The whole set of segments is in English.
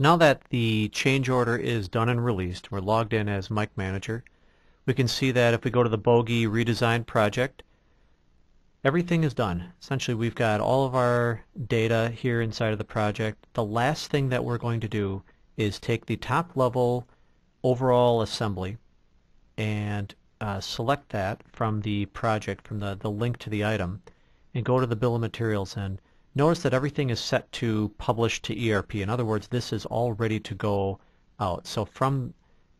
Now that the change order is done and released, we're logged in as Mike Manager. We can see that if we go to the Bogey redesign project, everything is done. Essentially, we've got all of our data here inside of the project. The last thing that we're going to do is take the top level overall assembly and uh, select that from the project, from the, the link to the item, and go to the bill of materials and notice that everything is set to publish to ERP. In other words, this is all ready to go out. So from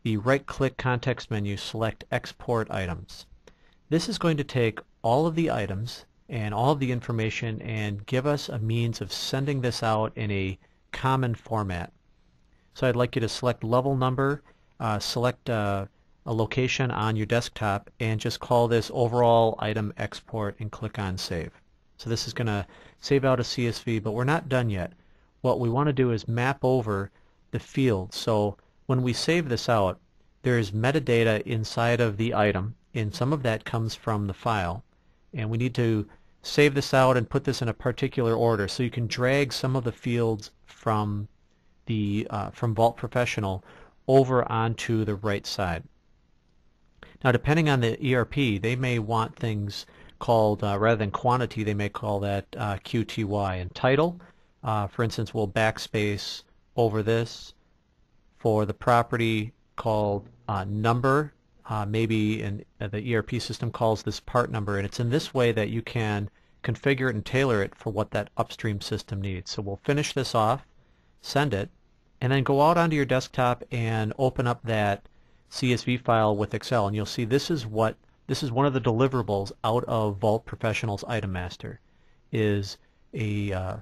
the right-click context menu, select Export Items. This is going to take all of the items and all of the information and give us a means of sending this out in a common format. So I'd like you to select level number, uh, select uh, a location on your desktop, and just call this overall item export and click on save. So this is going to save out a CSV, but we're not done yet. What we want to do is map over the fields. So when we save this out, there is metadata inside of the item, and some of that comes from the file. And we need to save this out and put this in a particular order. So you can drag some of the fields from the uh, from Vault Professional over onto the right side. Now, depending on the ERP, they may want things called, uh, rather than quantity, they may call that uh, QTY. And title, uh, for instance, we'll backspace over this. For the property called uh, number, uh, maybe in, uh, the ERP system calls this part number. And it's in this way that you can configure it and tailor it for what that upstream system needs. So we'll finish this off, send it, and then go out onto your desktop and open up that CSV file with Excel and you'll see this is what this is one of the deliverables out of Vault Professional's Item Master is a uh,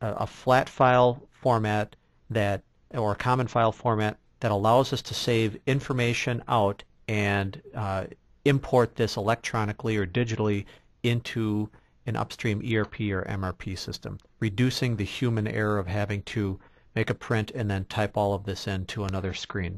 a flat file format that or a common file format that allows us to save information out and uh, import this electronically or digitally into an upstream ERP or MRP system, reducing the human error of having to make a print and then type all of this into another screen.